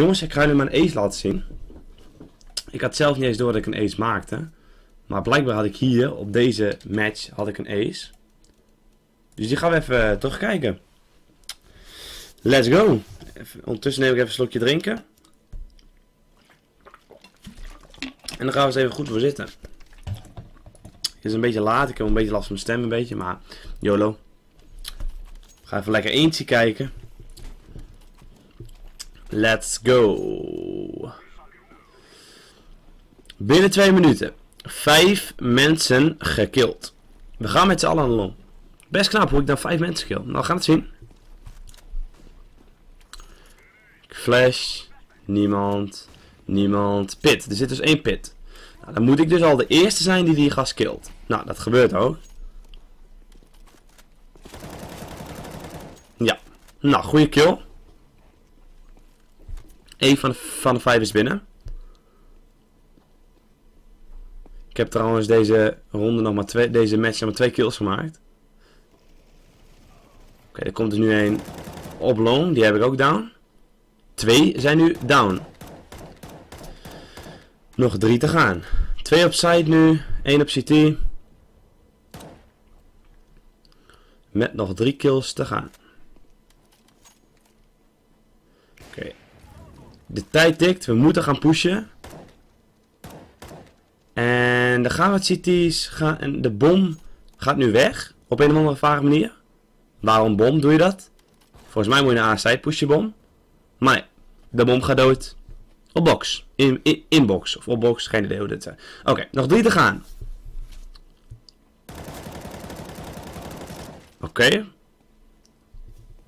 Jongens, ik ga jullie mijn ace laten zien. Ik had zelf niet eens door dat ik een ace maakte. Maar blijkbaar had ik hier, op deze match, had ik een ace. Dus die gaan we even terugkijken. Let's go. Even, ondertussen neem ik even een slokje drinken. En dan gaan we eens even goed voor zitten. Het is een beetje laat, ik heb een beetje last van mijn stem een beetje, maar YOLO. Ga even lekker eentje kijken. Let's go. Binnen twee minuten. Vijf mensen gekild. We gaan met z'n allen aan long. Best knap hoe ik dan vijf mensen kill. Nou, we gaan het zien. Flash. Niemand. Niemand. Pit. Er zit dus één pit. Nou, dan moet ik dus al de eerste zijn die die gast killt. Nou, dat gebeurt ook. Ja. Nou, goede kill. Eén van de, van de vijf is binnen. Ik heb trouwens deze ronde nog maar twee, deze match nog maar twee kills gemaakt. Oké, er komt dus nu een op long, die heb ik ook down. Twee zijn nu down. Nog drie te gaan. Twee op side nu, één op CT. Met nog drie kills te gaan. Oké. De tijd tikt, we moeten gaan pushen. En we het CT's gaan. En de bom gaat nu weg. Op een of andere vage manier. Waarom bom doe je dat? Volgens mij moet je naar A-side pushen bom. Maar de bom gaat dood. Op box. In, in, in box. Of op box. Geen idee hoe dit zijn. Oké, nog drie te gaan. Oké.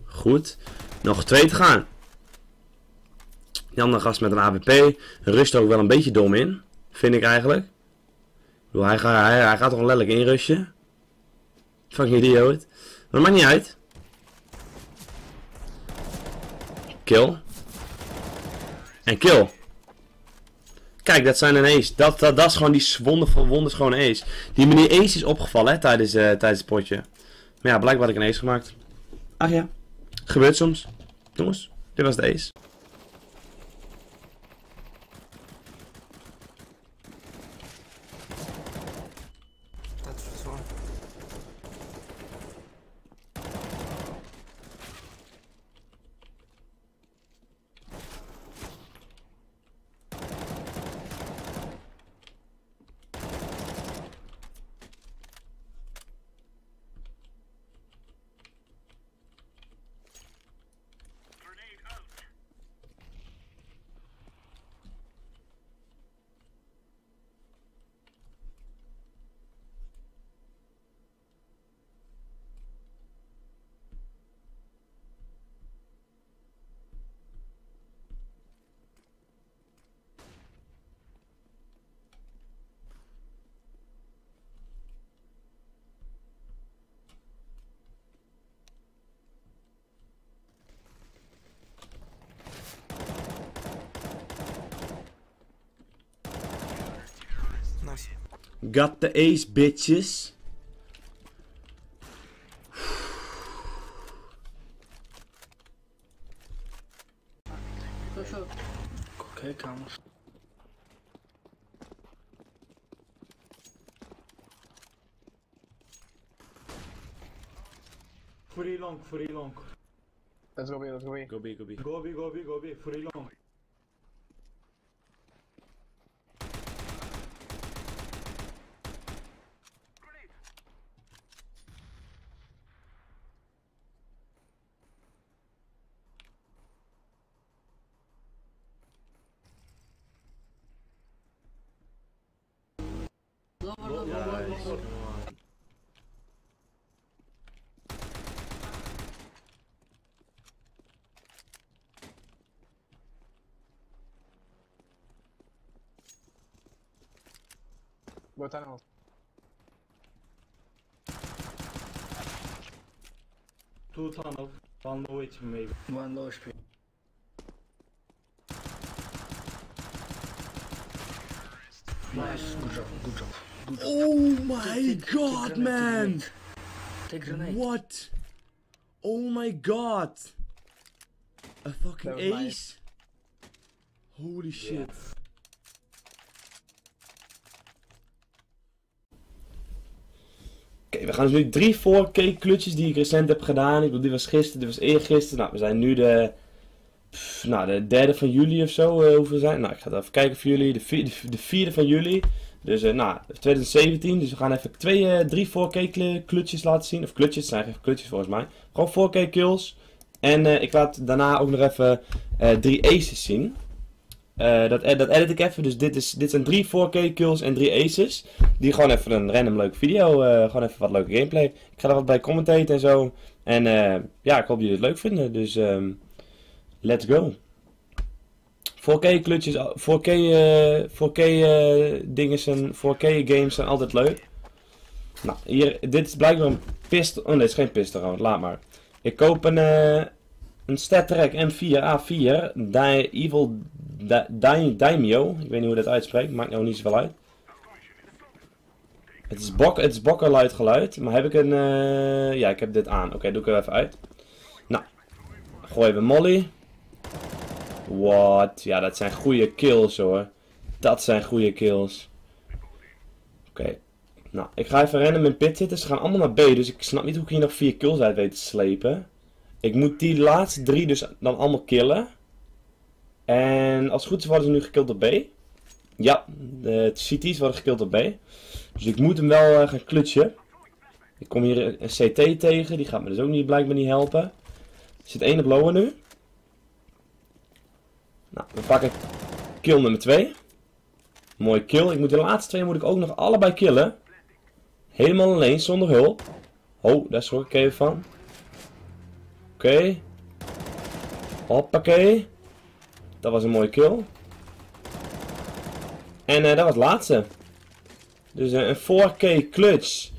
Goed. Nog twee te gaan. Die andere gast met een AWP. Rust ook wel een beetje dom in. Vind ik eigenlijk. Bedoel, hij, gaat, hij, hij gaat toch letterlijk inrushen. Fucking idioot. Maar dat maakt niet uit. Kill. En kill. Kijk, dat zijn een ace. Dat, dat, dat is gewoon die wonders gewoon een ace. Die meneer Ace is opgevallen hè, tijdens, uh, tijdens het potje. Maar ja, blijkbaar had ik een ace gemaakt. Ach ja. Gebeurt soms. Jongens, dit was de ace. Got the ace, bitches. Oké, kamers. Free long, free long. Let's go B, let's go B. Go B, go B. Go B, go B, go B, free long. Go tunnel. Two tunnel, one low HP maybe. One low HP. Nice, good job, good job. Oh my god, man! Take grenade. What? Oh my god! A fucking ace? Holy shit. Oké, we gaan dus nu drie 4K klutjes die ik recent heb gedaan. Ik bedoel, die was gisteren, die was eergisteren. Nou, we zijn nu de, pff, nou, de derde van juli of zo. eh, hoeveel zijn? Nou, ik ga het even kijken voor jullie. De, vier- de, de vierde van juli. Dus, eh, nou, 2017. Dus we gaan even twee, eh, drie 4K kle- klutjes laten zien. Of klutjes, zijn geen klutjes volgens mij. Gewoon 4K kills. En eh, ik laat daarna ook nog even drie aces zien. Dat, dat edit ik even. Dus dit, is, dit zijn drie 4K kills en drie aces. Die gewoon even een random leuke video. gewoon even wat leuke gameplay. Ik ga er wat bij commentaten en zo. En ja, ik hoop jullie het leuk vinden. Dus ehm, let's go. 4K klutjes, 4K, eh 4K eh, dingen zijn, 4K games zijn altijd leuk. Nou, hier, dit is blijkbaar een pistol. Oh nee, het is geen pistol trouwens, laat maar. Ik koop een, eh een StatTrak M4 A4 Di Evil Daimyo. Ik weet niet hoe dat uitspreekt, maakt nou niet zoveel uit. Het is, bok, het is bokkerluid geluid, maar heb ik een... eh, ja, ik heb dit aan. Oké, doe ik er even uit. Nou, gooien we molly. What? Ja, dat zijn goede kills hoor. Dat zijn goede kills. Oké. Nou, ik ga even random in pit zitten. Ze gaan allemaal naar B, dus ik snap niet hoe ik hier nog vier kills uit weet te slepen. Ik moet die laatste drie dus dan allemaal killen. En als goed is worden ze nu gekild op B. Ja, de CT's worden gekild op B. Dus ik moet hem wel eh, gaan klutsen. Ik kom hier een CT tegen, die gaat me dus ook niet, blijkbaar niet helpen. Er zit één op lower nu. Nou, dan pak kill nummer 2. Mooi kill. Ik moet de laatste twee moet ik ook nog allebei killen. Helemaal alleen, zonder hulp. Oh, daar schrok ik even van. Oké. Hoppakee. Dat was een mooie kill. En eh, dat was het laatste. Dus eh, een 4K clutch.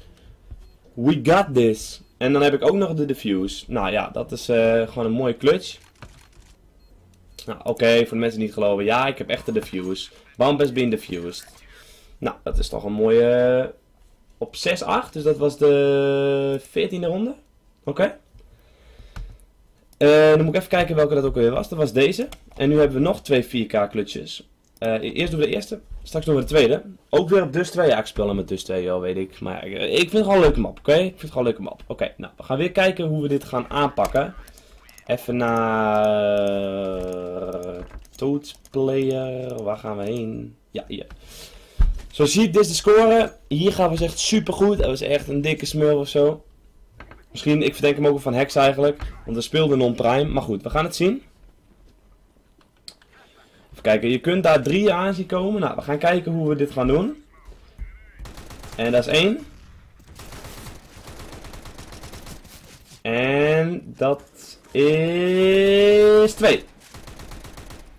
We got this. En dan heb ik ook nog de diffuse. Nou ja, dat is eh, gewoon een mooie clutch. Nou, oké, voor de mensen die niet geloven. Ja, ik heb echt de diffuse. Bump has been diffused. Nou, dat is toch een mooie... eh, op 6-8, dus dat was de 14e ronde. Oké. Eh, dan moet ik even kijken welke dat ook weer was. Dat was deze. En nu hebben we nog twee 4K klutjes. Eh, eerst doen we de eerste, straks doen we de tweede. Ook weer op Dus 2. Ja, ik speel hem met Dus 2, al weet ik. Maar ik, ik vind het gewoon een leuke map, oké? Ik vind het gewoon een leuke map. Oké, nou, we gaan weer kijken hoe we dit gaan aanpakken. Even naar... Toad Player. Waar gaan we heen? Ja, hier. Zoals je ziet, dit is de score. Hier gaan we echt super goed. Dat was echt een dikke smurf of zo. Misschien, ik verdenk hem ook van Hex eigenlijk. Want we speelden non-prime. Maar goed, we gaan het zien. Even kijken, je kunt daar drie aan zien komen. Nou, we gaan kijken hoe we dit gaan doen. En dat is één. En dat is twee.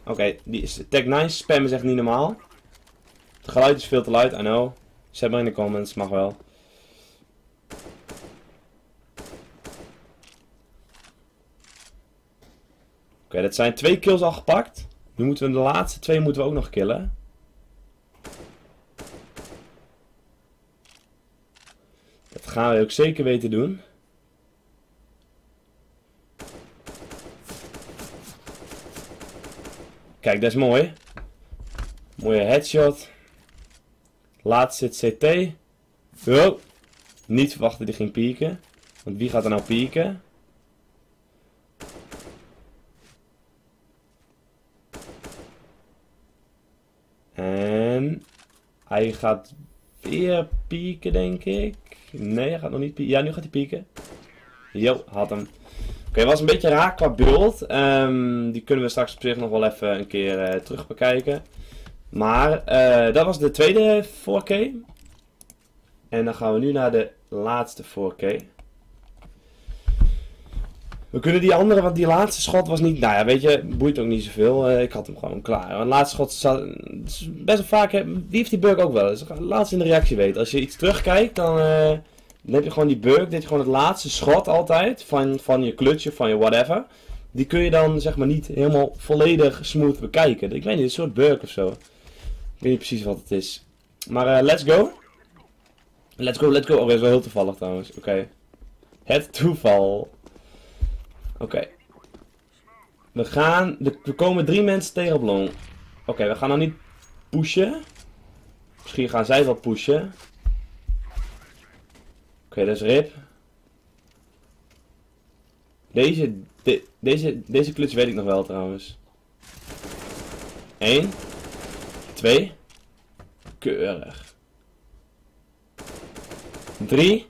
Oké, die is Tech 9 spam is echt niet normaal. Het geluid is veel te luid, I know. Zet maar in de comments, mag wel. Oké, dat zijn twee kills al gepakt. Nu moeten we de laatste twee moeten we ook nog killen. Dat gaan we ook zeker weten doen. Kijk, dat is mooi. Mooie headshot. Laatste CT. Oh. Niet verwachten die ging pieken. Want wie gaat er nou pieken? En hij gaat weer pieken, denk ik. Nee, hij gaat nog niet pieken. Ja, nu gaat hij pieken. Jo, had hem. Oké, was een beetje raar qua beeld. Ehm, die kunnen we straks op zich nog wel even een keer eh, terug bekijken. Maar eh, dat was de tweede 4K. En dan gaan we nu naar de laatste 4K. We kunnen die andere, want die laatste schot was niet. Nou ja, weet je, boeit ook niet zoveel. Eh, ik had hem gewoon klaar. Want laatste schot zat, best wel vaak. Wie heeft die bug ook wel eens? Laat eens in de reactie weten. Als je iets terugkijkt, dan, dan heb je gewoon die. Dat je gewoon het laatste schot altijd van, van je klutje, van je whatever. Die kun je dan zeg maar niet helemaal volledig smooth bekijken. Ik weet niet, een soort bug of zo. Ik weet niet precies wat het is. Maar eh, let's go. Let's go, let's go. Oh, dat is wel heel toevallig trouwens. Oké. Het toeval. Oké. We gaan. Er komen drie mensen tegen op long. Oké, we gaan nou niet pushen. Misschien gaan zij wel pushen. Oké, dat is Rip. Deze, de- deze, deze kluts weet ik nog wel trouwens. 1, 2, keurig. 3,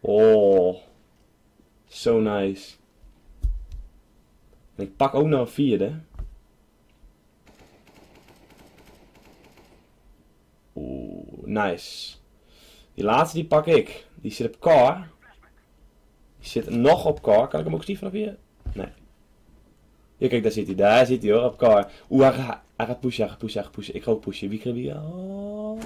oh, zo nice. En ik pak ook nog een vierde. Oeh, nice. Die laatste die pak ik. Die zit op car. Die zit nog op car. Kan ik hem ook zien vanaf hier? Nee. Hier, kijk, daar zit hij. Daar zit hij hoor, op car. Oeh, hij, gaat- gaat pushen, hij gaat pushen, hij gaat pushen. Ik ga ook pushen. Wie krijgt wie? Oh.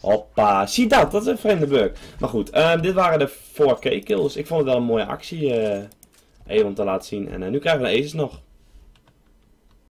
Hoppa. Zie dat, dat is een vreemde bug. Maar goed, ehm, dit waren de 4K kills. Ik vond het wel een mooie actie. eh even om te laten zien. En eh, nu krijgen we de aces nog.